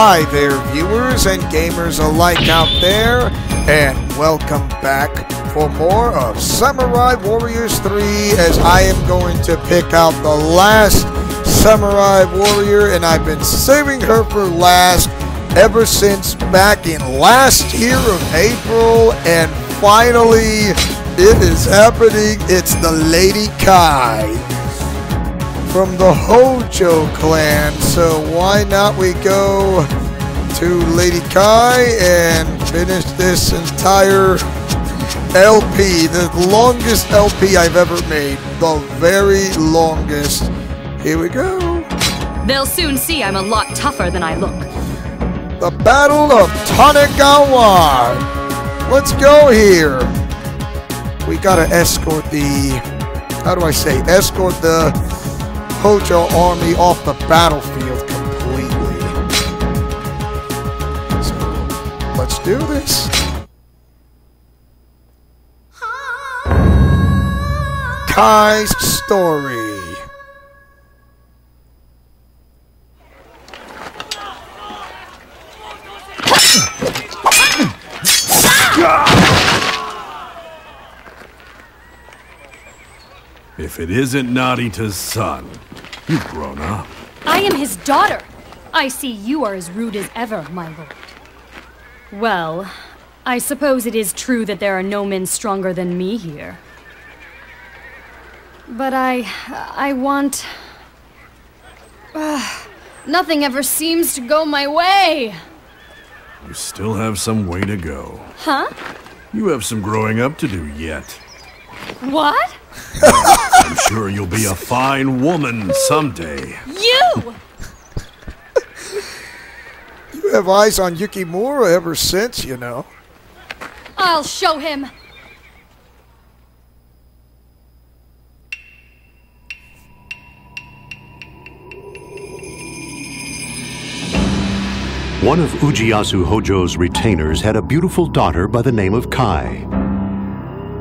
Hi there, viewers and gamers alike out there, and welcome back for more of Samurai Warriors 3 as I am going to pick out the last Samurai Warrior, and I've been saving her for last ever since back in last year of April, and finally it is happening. It's the Lady Kai from the Hojo clan. So why not we go to Lady Kai and finish this entire LP, the longest LP I've ever made, the very longest. Here we go. They'll soon see I'm a lot tougher than I look. The Battle of Tonegawa. Let's go here. We gotta escort the, how do I say, escort the Hojo army off the battlefield completely. So, let's do this. Kai's story. If it isn't Narita's son, you've grown up. I am his daughter. I see you are as rude as ever, my lord. Well, I suppose it is true that there are no men stronger than me here. But I. I want. Ugh, nothing ever seems to go my way. You still have some way to go. Huh? You have some growing up to do yet. What? I'm sure you'll be a fine woman someday. You! You have eyes on Yukimura ever since, you know. I'll show him. One of Ujiyasu Hojo's retainers had a beautiful daughter by the name of Kai.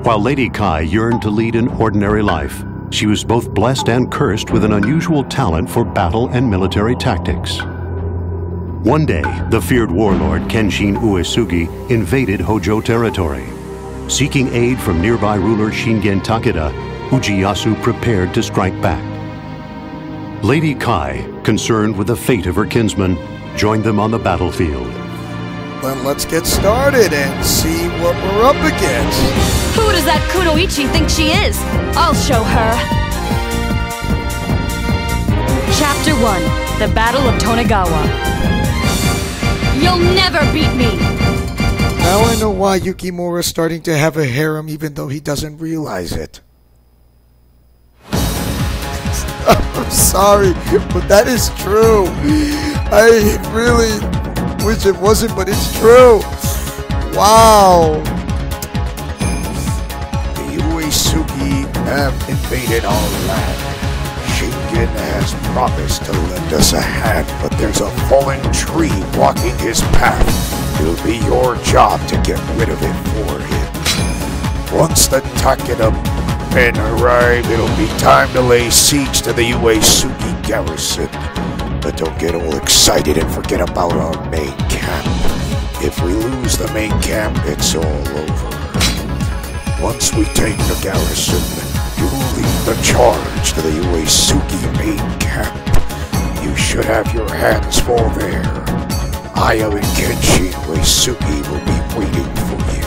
While Lady Kai yearned to lead an ordinary life, she was both blessed and cursed with an unusual talent for battle and military tactics. One day, the feared warlord Kenshin Uesugi invaded Hojo territory. Seeking aid from nearby ruler Shingen Takeda, Ujiyasu prepared to strike back. Lady Kai, concerned with the fate of her kinsman, joined them on the battlefield. Then let's get started and see what we're up against. Who does that Kunoichi think she is? I'll show her. Chapter 1 The Battle of Tonegawa. You'll never beat me! Now I know why Yukimura is starting to have a harem even though he doesn't realize it. I'm sorry, but that is true. I really wish it wasn't, but it's true. Wow. The Uesugi have invaded our land. Shingen has promised to lend us a hand, but there's a fallen tree blocking his path. It'll be your job to get rid of it for him. Once the Takeda men arrive, it'll be time to lay siege to the Uesugi garrison. But don't get all excited and forget about our main camp. If we lose the main camp, it's all over. Once we take the garrison, you will lead the charge to the Uesugi main camp. You should have your hands full there. Aya and Kenshin Uesugi will be waiting for you.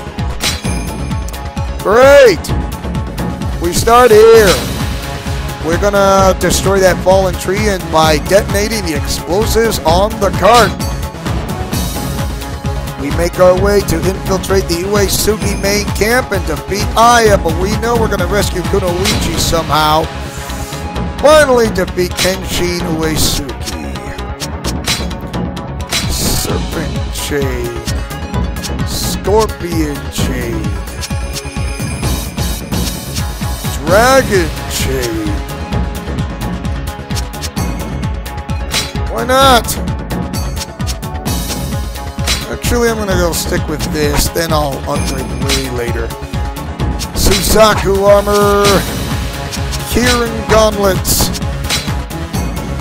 Great! We start here. We're gonna destroy that fallen tree and by detonating the explosives on the cart. We make our way to infiltrate the Uesugi main camp and defeat Aya, but we know we're gonna rescue Kunoichi somehow. Finally defeat Kenshin Uesugi. Serpent Chain. Scorpion Chain. Dragon Chain. Why not? Actually, I'm gonna go stick with this, then I'll way later. Suzaku armor, Kirin gauntlets,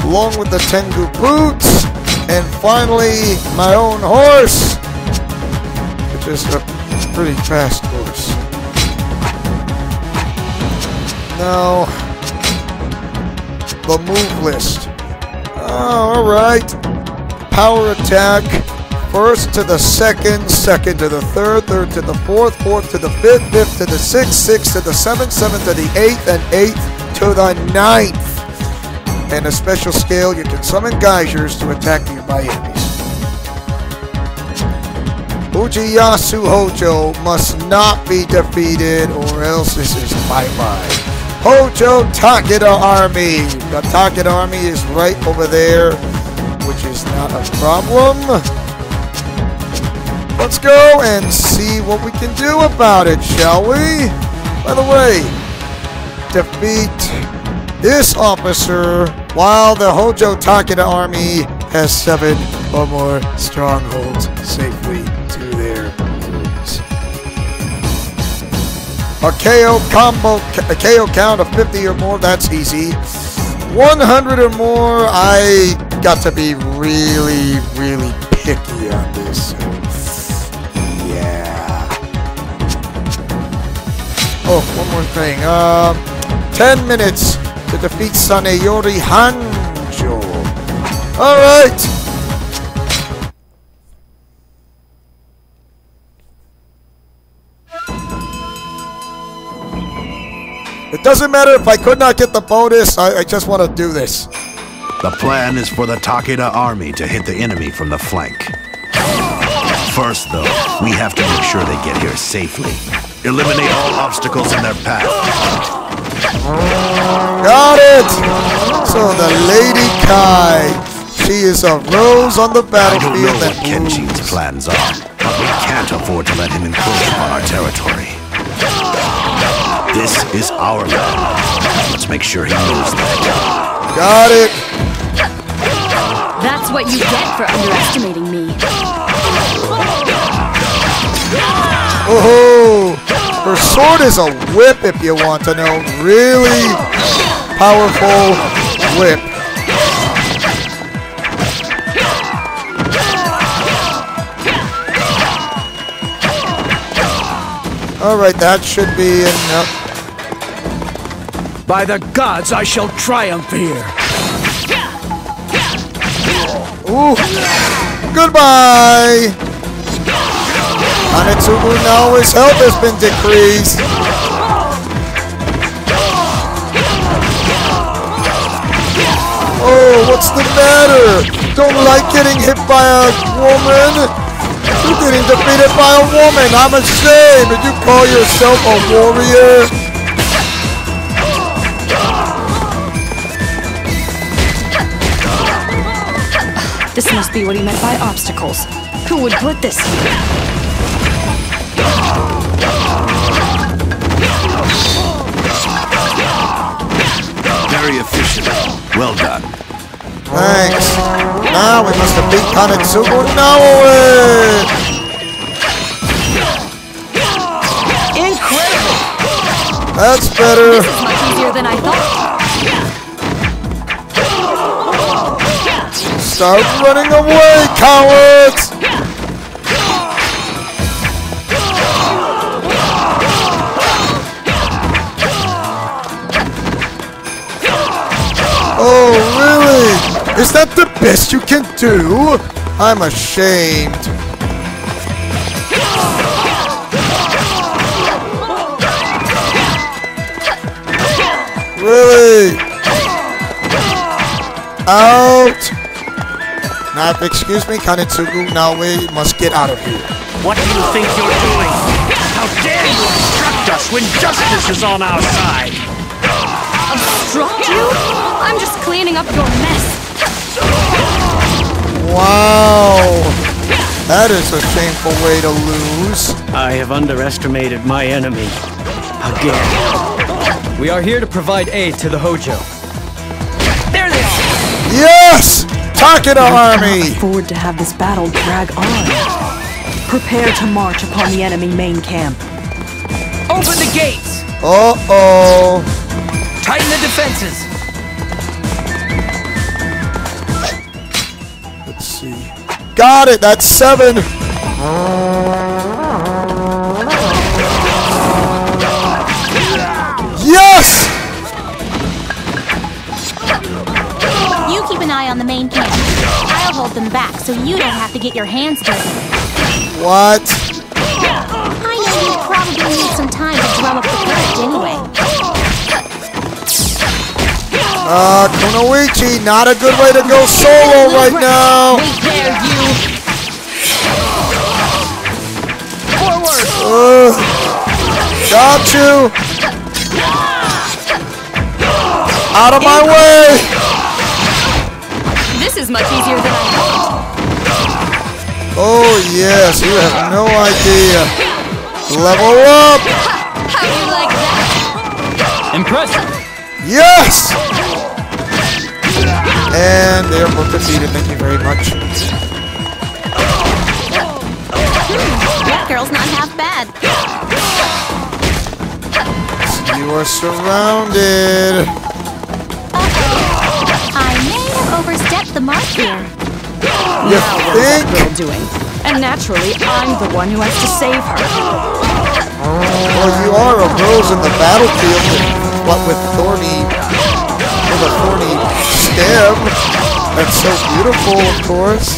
along with the Tengu boots, And finally, my own horse, which is a pretty fast horse. Now, the move list. Oh, all right. Power attack. First to the second, second to the third, third to the fourth, fourth to the fifth, fifth to the sixth, sixth to the seventh, seventh to the eighth, and eighth to the ninth. And a special scale, you can summon geysers to attack nearby enemies. Ujiyasu Hojo must not be defeated, or else this is bye-bye. Hojo Takeda Army. The Takeda Army is right over there, which is not a problem. Let's go and see what we can do about it, shall we? By the way, defeat this officer while the Hojo Takeda army has seven or more strongholds safely A KO combo, a KO count of 50 or more, that's easy. 100 or more, I got to be really, really picky on this. Yeah. Oh, one more thing. Um, 10 minutes to defeat Saneyori Honjo. Alright! It doesn't matter if I could not get the bonus, I, I just want to do this. The plan is for the Takeda army to hit the enemy from the flank. First, though, we have to make sure they get here safely. Eliminate all obstacles in their path. Got it! So the Lady Kai, she is a rose on the battlefield. I don't know what that. Kenshin's plans are, but we can't afford to let him encroach upon our territory. This is our land. Let's make sure he knows that. Got it! That's what you get for underestimating me. Oh, her sword is a whip if you want to know. Really powerful whip. All right, that should be enough. By the gods, I shall triumph here. Ooh, goodbye. Kanetsugu now his health has been decreased. Oh, what's the matter? Don't like getting hit by a woman? You're getting defeated by a woman. I'm ashamed. Did you call yourself a warrior? This must be what he meant by obstacles. Who would put this here? Very efficient. Well done. Thanks. Now we must defeat Kanetsugu Naoe. Uh, Incredible! That's better. This is much easier than I thought. Start running away, cowards! Oh, really? Is that the best you can do? I'm ashamed. Really? Out! Now, excuse me, Kanetsugu, now we must get out of here. What do you think you're doing? How dare you obstruct us when justice is on our side? Obstruct you? I'm just cleaning up your mess. Wow! That is a shameful way to lose. I have underestimated my enemy. Again. We are here to provide aid to the Hojo. There they are! Yes! Takeda Army! Forward to have this battle drag on. Prepare to march upon the enemy main camp. Open the gates! Uh-oh. Tighten the defenses! Let's see. Got it. That's seven. Yes! On the main camp. I'll hold them back so you don't have to get your hands dirty. What? I know you probably need some time to drum up the courage anyway. Uh, Kunoichi, not a good way to go solo right now. Wait there, you! Uh, got you. Out of my way. This is much easier than I thought. Oh, yes, you have no idea. Level up. How do you like that? Impressive. Yes! And they're both defeated. Thank you very much. That girl's not half bad. You are surrounded. Mark here. You What's think? girl doing? And naturally, I'm the one who has to save her. Well, you are a rose in the battlefield, but with thorny, with a thorny stem. That's so beautiful, of course.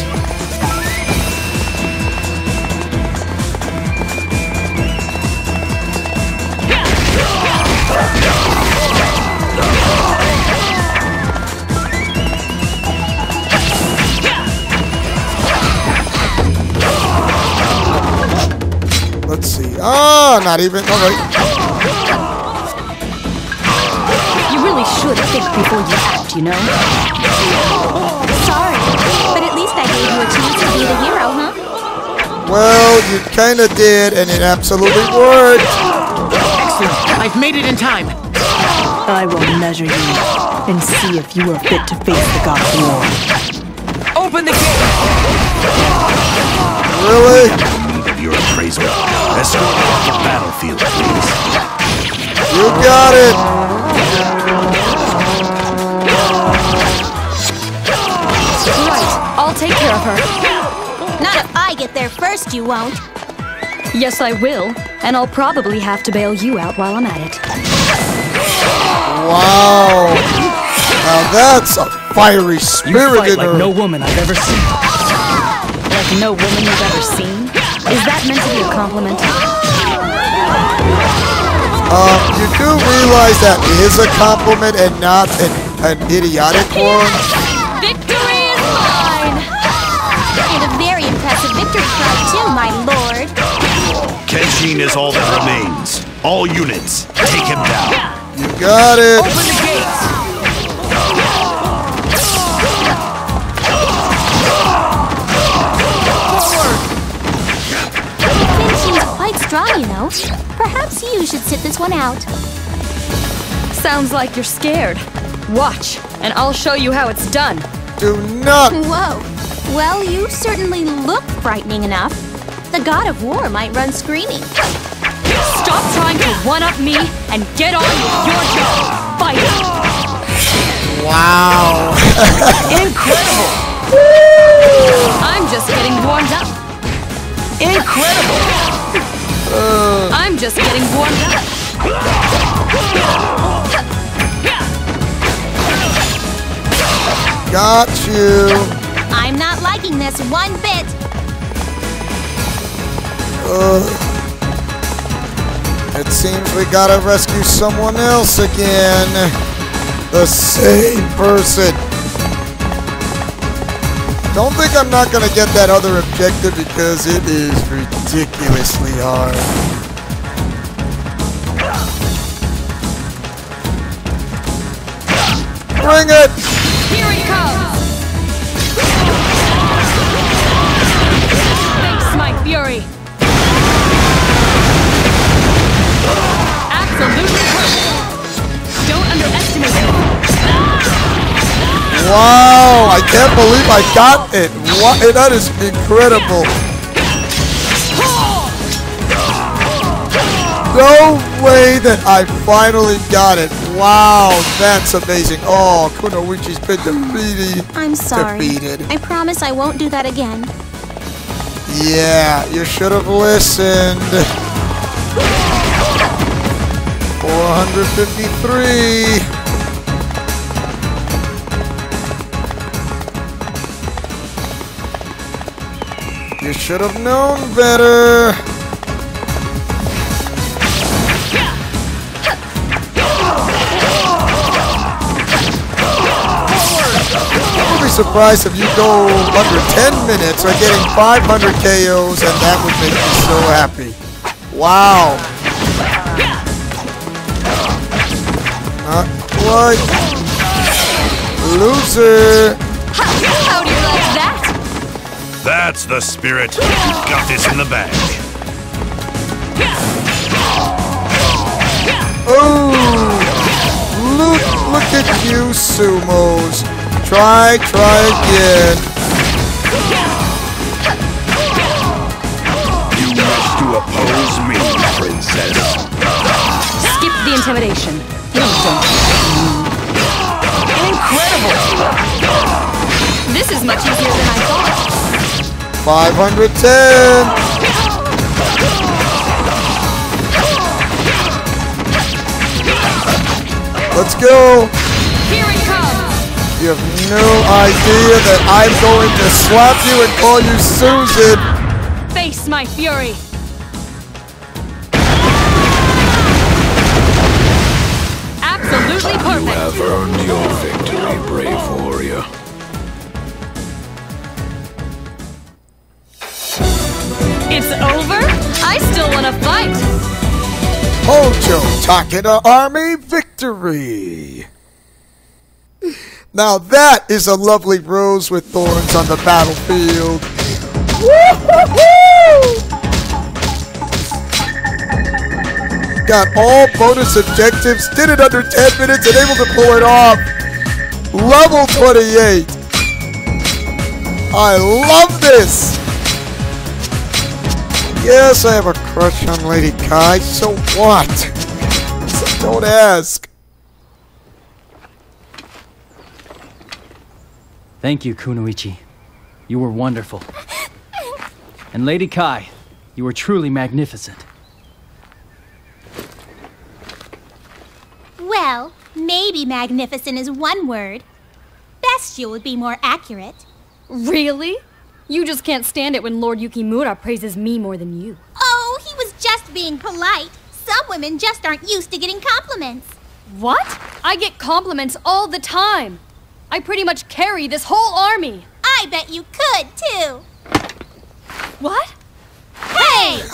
Let's see. Ah, not even. All right. You really should think before you act, you know? Sorry, but at least I gave you a chance to be the hero, huh? Well, you kind of did, and it absolutely worked. Excellent. I've made it in time. I will measure you and see if you are fit to face the god of war. Open the gate. Really? Need of your appraisal. Escort me off the battlefield, please. You got it. Right, I'll take care of her. Not if I get there first, you won't. Yes, I will. And I'll probably have to bail you out while I'm at it. Wow. Now that's a fiery spirit You spirit fight in like her. no woman I've ever seen. Like no woman you've ever seen? Is that meant to be a compliment? Um, you do realize that is a compliment and not an, an idiotic one. Victory is mine! And a very impressive victory cry, too, my lord. Kenshin is all that remains. All units, take him down. You got it. Strong, you know. Perhaps you should sit this one out. Sounds like you're scared. Watch, and I'll show you how it's done. Do not. Whoa. Well, you certainly look frightening enough. The god of war might run screaming. Stop trying to one-up me and get on with your job. Fight! Wow. Incredible. I'm just getting warmed up. Incredible. I'm just getting warmed up. Got you. I'm not liking this one bit. It seems we gotta rescue someone else again. The same person. Don't think I'm not gonna get that other objective because it is ridiculously hard. Bring it! Here it comes! Face my fury! Absolutely perfect! Don't underestimate me! Wow! I can't believe I got it! What? That is incredible! No way that I finally got it! Wow, that's amazing. Oh, Kunoichi's been defeated. I'm sorry. Defeated. I promise I won't do that again. Yeah, you should have listened. 453. You should have known better. I'd be surprised if you go under 10 minutes or getting 500 KOs and that would make me so happy. Wow. Not quite. Loser. That's the spirit. You've got this in the bag. Oh. Look, look at you, sumos. Try, try again. You wish to oppose me, princess. Skip the intimidation. Please don't. Incredible! This is much easier than I thought. 510. Let's go. Here it comes! You have no idea that I'm going to slap you and call you Susan. Face my fury! Absolutely perfect! You have earned your victory, brave warrior. It's over? I still want to fight! Hojo Takeda Army victory. Now that is a lovely rose with thorns on the battlefield. Got all bonus objectives, did it under 10 minutes, and able to pull it off. Level 28. I love this. Yes, I have a crush on Lady Kai, so what? So don't ask. Thank you, Kunoichi. You were wonderful. And Lady Kai, you were truly magnificent. Well, maybe magnificent is one word. Bestial would be more accurate. Really? You just can't stand it when Lord Yukimura praises me more than you. Oh, he was just being polite. Some women just aren't used to getting compliments. What? I get compliments all the time. I pretty much carry this whole army. I bet you could, too. What? Hey!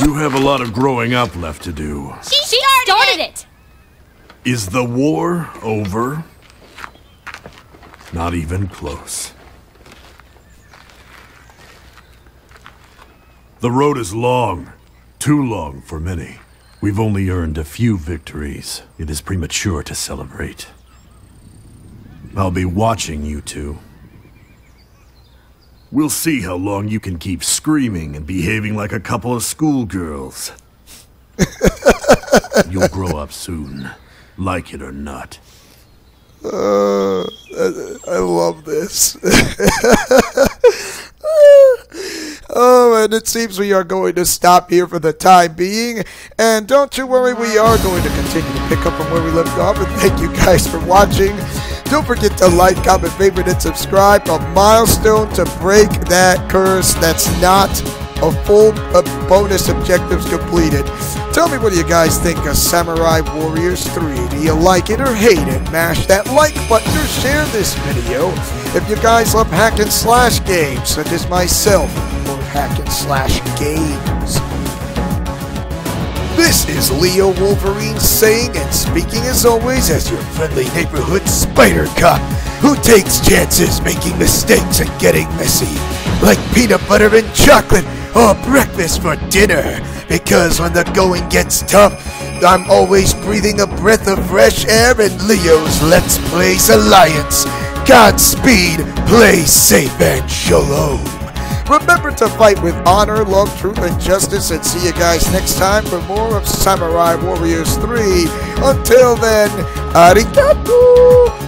You have a lot of growing up left to do. She, She started, started it. it! Is the war over? Not even close. The road is long, too long for many. We've only earned a few victories. It is premature to celebrate. I'll be watching you two. We'll see how long you can keep screaming and behaving like a couple of schoolgirls. You'll grow up soon, like it or not. Uh, I love this. and it seems we are going to stop here for the time being. And don't you worry, we are going to continue to pick up from where we left off. And thank you guys for watching. Don't forget to like, comment, favorite, and subscribe. A milestone to break that curse. That's not a full uh, bonus objectives completed. Tell me what do you guys think of Samurai Warriors 3. Do you like it or hate it? Mash that like button or share this video. If you guys love hack and slash games, such as myself, hack slash games. This is Leo Wolverine saying and speaking as always as your friendly neighborhood spider cop who takes chances making mistakes and getting messy, like peanut butter and chocolate or breakfast for dinner. Because when the going gets tough, I'm always breathing a breath of fresh air in Leo's Let's Plays Alliance. Godspeed, play safe and shalom. Remember to fight with honor, love, truth, and justice, and see you guys next time for more of Samurai Warriors 3. Until then, arigato!